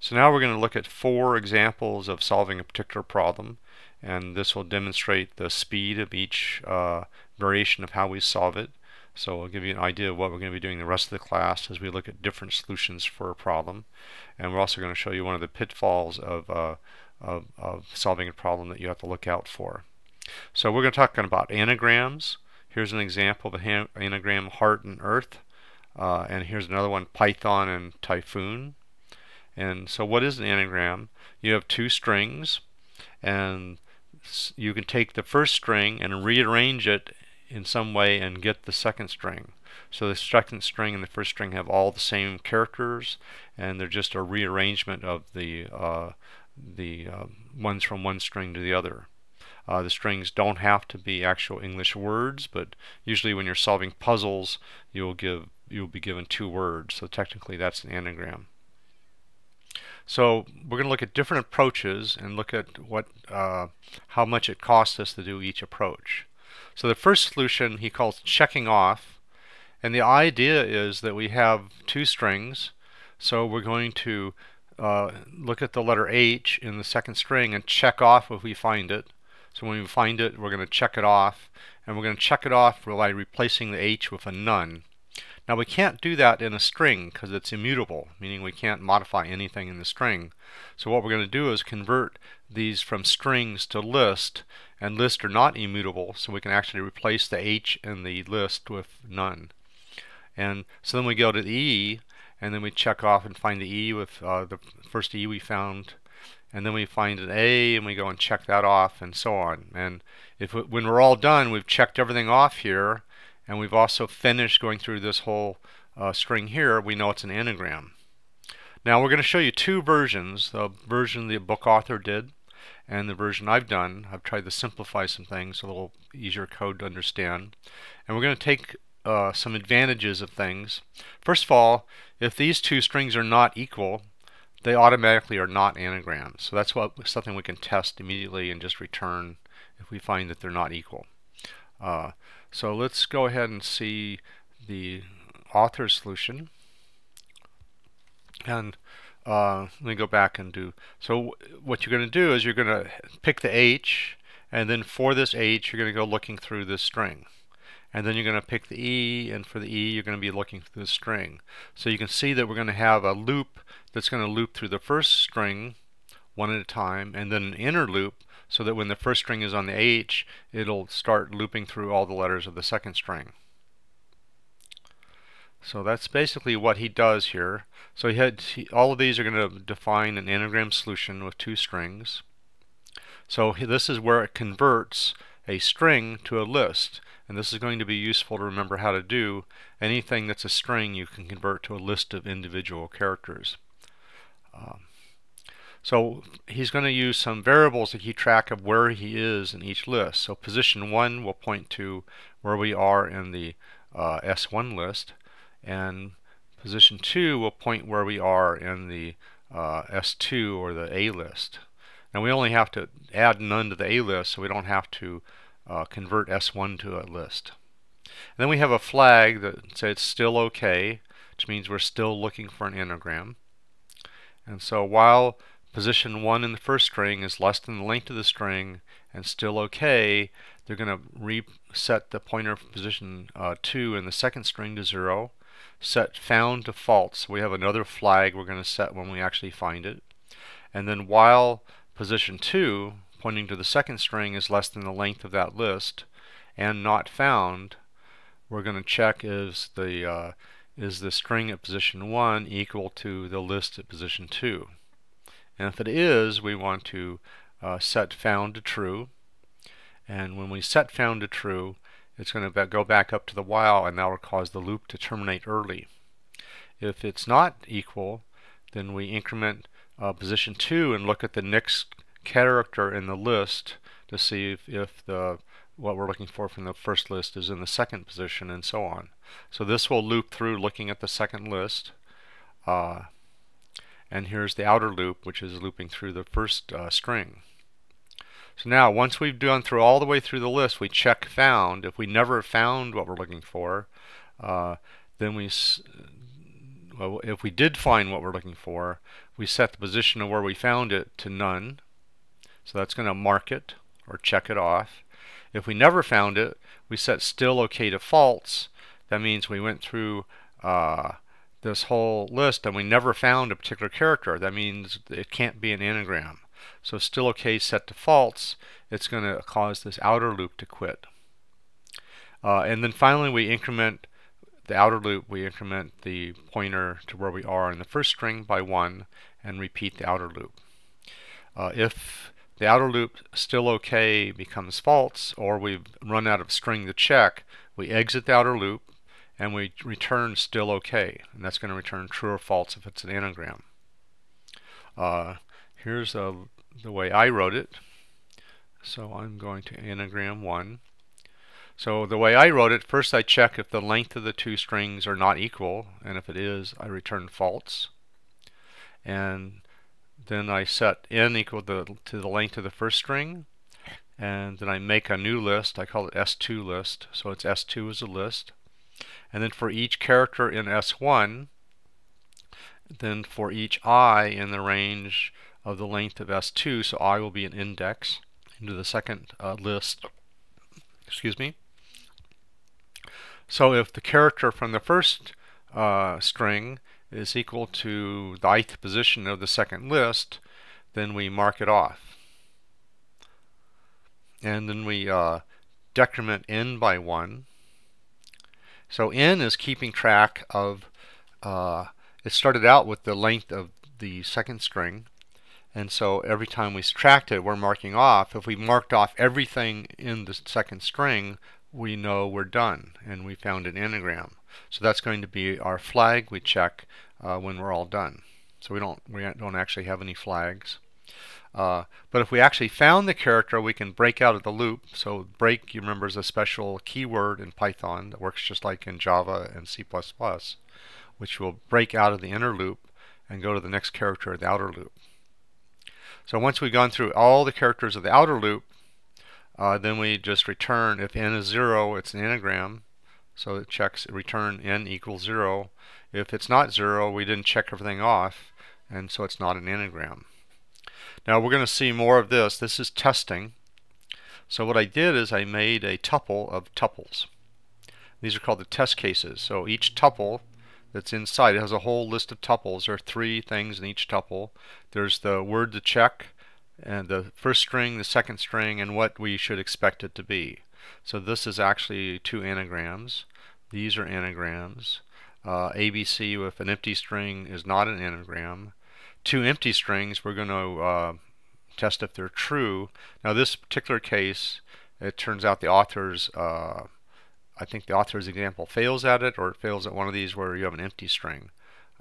So now we're going to look at four examples of solving a particular problem and this will demonstrate the speed of each uh, variation of how we solve it. So I'll give you an idea of what we're going to be doing the rest of the class as we look at different solutions for a problem. And we're also going to show you one of the pitfalls of, uh, of, of solving a problem that you have to look out for. So we're going to talk about anagrams. Here's an example of an anagram heart and earth. Uh, and here's another one, Python and Typhoon. And so what is an anagram? You have two strings and you can take the first string and rearrange it in some way and get the second string. So the second string and the first string have all the same characters and they're just a rearrangement of the uh, the uh, ones from one string to the other. Uh, the strings don't have to be actual English words, but usually when you're solving puzzles, you'll give you'll be given two words. So technically, that's an anagram. So we're going to look at different approaches and look at what uh, how much it costs us to do each approach. So the first solution he calls checking off, and the idea is that we have two strings. So we're going to uh, look at the letter H in the second string and check off if we find it. So when we find it, we're going to check it off, and we're going to check it off by replacing the H with a none. Now we can't do that in a string because it's immutable, meaning we can't modify anything in the string. So what we're going to do is convert these from strings to list, and lists are not immutable, so we can actually replace the H in the list with none. And so then we go to the E, and then we check off and find the E with uh, the first E we found, and then we find an A, and we go and check that off, and so on. And if when we're all done, we've checked everything off here, and we've also finished going through this whole uh, string here, we know it's an anagram. Now we're going to show you two versions, the version the book author did and the version I've done. I've tried to simplify some things, a little easier code to understand. And we're going to take uh, some advantages of things. First of all, if these two strings are not equal, they automatically are not anagrams. So that's what something we can test immediately and just return if we find that they're not equal. Uh, so let's go ahead and see the author solution. And uh, let me go back and do, so what you're going to do is you're going to pick the H, and then for this H, you're going to go looking through this string. And then you're going to pick the E, and for the E, you're going to be looking through the string. So you can see that we're going to have a loop that's going to loop through the first string one at a time, and then an inner loop so that when the first string is on the H, it'll start looping through all the letters of the second string. So that's basically what he does here. So he had he, all of these are going to define an anagram solution with two strings. So this is where it converts a string to a list. And this is going to be useful to remember how to do. Anything that's a string you can convert to a list of individual characters. Um, so he's going to use some variables to keep track of where he is in each list. So position 1 will point to where we are in the uh, S1 list, and position 2 will point where we are in the uh, S2 or the A list. Now we only have to add none to the A list, so we don't have to uh, convert S1 to a list. And then we have a flag that says it's still okay, which means we're still looking for an anagram. And so while position 1 in the first string is less than the length of the string and still okay, they're going to reset the pointer position uh, 2 in the second string to 0, set found to false. We have another flag we're going to set when we actually find it. And then while position 2, pointing to the second string, is less than the length of that list and not found, we're going to check is the uh, is the string at position 1 equal to the list at position 2. And if it is, we want to uh, set found to true. And when we set found to true, it's going to go back up to the while, and that will cause the loop to terminate early. If it's not equal, then we increment uh, position 2 and look at the next character in the list to see if, if the what we're looking for from the first list is in the second position and so on. So this will loop through looking at the second list. Uh, and here's the outer loop which is looping through the first uh, string. So now once we've gone through all the way through the list we check found. If we never found what we're looking for uh, then we well, if we did find what we're looking for, we set the position of where we found it to none. So that's going to mark it or check it off. If we never found it, we set still okay to false. That means we went through uh, this whole list and we never found a particular character. That means it can't be an anagram. So still okay set to false, it's going to cause this outer loop to quit. Uh, and then finally we increment the outer loop, we increment the pointer to where we are in the first string by 1 and repeat the outer loop. Uh, if the outer loop still okay becomes false or we've run out of string to check, we exit the outer loop and we return still okay. And that's going to return true or false if it's an anagram. Uh, here's a, the way I wrote it. So I'm going to anagram 1. So the way I wrote it, first I check if the length of the two strings are not equal, and if it is, I return false. And then I set n equal to, to the length of the first string, and then I make a new list. I call it S2 list, so it's S2 as a list. And then for each character in S1, then for each i in the range of the length of S2, so i will be an index into the second uh, list. Excuse me. So if the character from the first uh, string is equal to the ith position of the second list, then we mark it off. And then we uh, decrement n by 1. So n is keeping track of, uh, it started out with the length of the second string, and so every time we subtract it, we're marking off. If we marked off everything in the second string, we know we're done and we found an anagram. So that's going to be our flag we check uh, when we're all done. So we don't we don't actually have any flags. Uh, but if we actually found the character, we can break out of the loop. So break, you remember, is a special keyword in Python that works just like in Java and C++, which will break out of the inner loop and go to the next character of the outer loop. So once we've gone through all the characters of the outer loop, uh, then we just return, if n is 0, it's an anagram. So it checks return n equals 0. If it's not 0, we didn't check everything off, and so it's not an anagram. Now we're going to see more of this. This is testing. So what I did is I made a tuple of tuples. These are called the test cases. So each tuple that's inside, it has a whole list of tuples. There are three things in each tuple. There's the word to check, and the first string, the second string, and what we should expect it to be. So this is actually two anagrams. These are anagrams. Uh, ABC with an empty string is not an anagram. Two empty strings, we're going to uh, test if they're true. Now this particular case, it turns out the author's, uh, I think the author's example fails at it, or it fails at one of these where you have an empty string.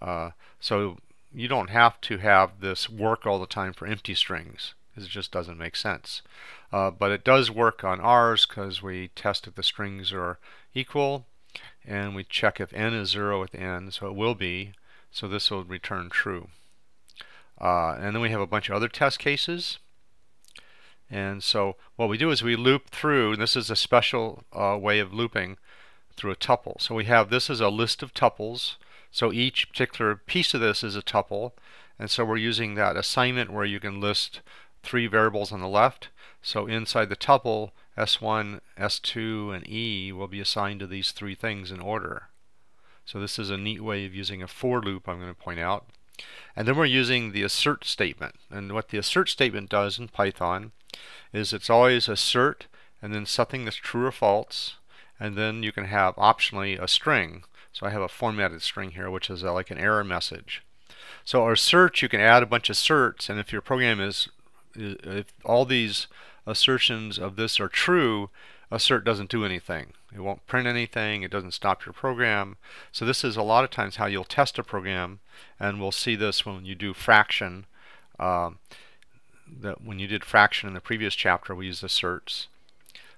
Uh, so you don't have to have this work all the time for empty strings it just doesn't make sense. Uh, but it does work on ours because we test if the strings are equal and we check if n is 0 at the end, so it will be. So this will return true. Uh, and then we have a bunch of other test cases. And so what we do is we loop through, and this is a special uh, way of looping through a tuple. So we have this is a list of tuples so each particular piece of this is a tuple. And so we're using that assignment where you can list three variables on the left. So inside the tuple, S1, S2, and E will be assigned to these three things in order. So this is a neat way of using a for loop I'm going to point out. And then we're using the assert statement. And what the assert statement does in Python is it's always assert and then something that's true or false. And then you can have optionally a string. So I have a formatted string here, which is a, like an error message. So assert, you can add a bunch of certs, and if your program is, if all these assertions of this are true, assert doesn't do anything. It won't print anything. It doesn't stop your program. So this is a lot of times how you'll test a program, and we'll see this when you do fraction. Uh, that when you did fraction in the previous chapter, we used asserts.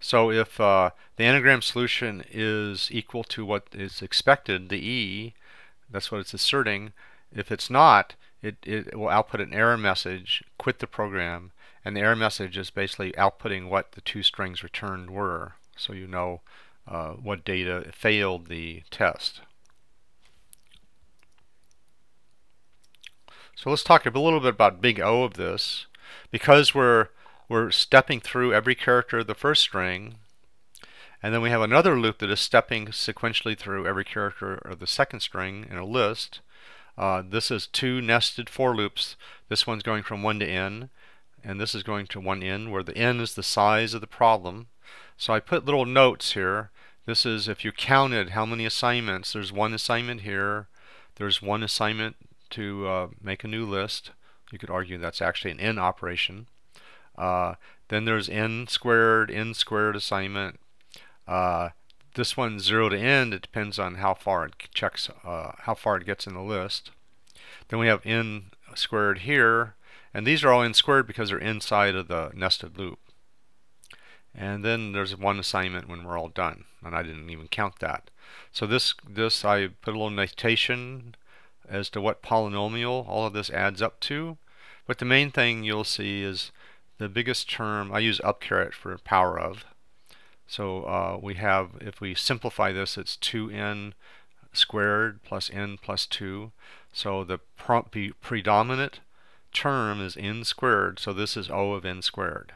So if uh, the anagram solution is equal to what is expected, the E, that's what it's asserting. If it's not, it, it will output an error message, quit the program, and the error message is basically outputting what the two strings returned were, so you know uh, what data failed the test. So let's talk a little bit about big O of this. Because we're we're stepping through every character of the first string, and then we have another loop that is stepping sequentially through every character of the second string in a list. Uh, this is two nested for loops. This one's going from 1 to n, and this is going to 1 n, where the n is the size of the problem. So I put little notes here. This is if you counted how many assignments. There's one assignment here. There's one assignment to uh, make a new list. You could argue that's actually an n operation. Uh, then there's n squared, n squared assignment. Uh, this one's 0 to n. It depends on how far it checks, uh, how far it gets in the list. Then we have n squared here. And these are all n squared because they're inside of the nested loop. And then there's one assignment when we're all done. And I didn't even count that. So this, this I put a little notation as to what polynomial all of this adds up to. But the main thing you'll see is the biggest term, I use up caret for power of. So uh, we have, if we simplify this, it's 2n squared plus n plus 2. So the prompt be predominant term is n squared, so this is O of n squared.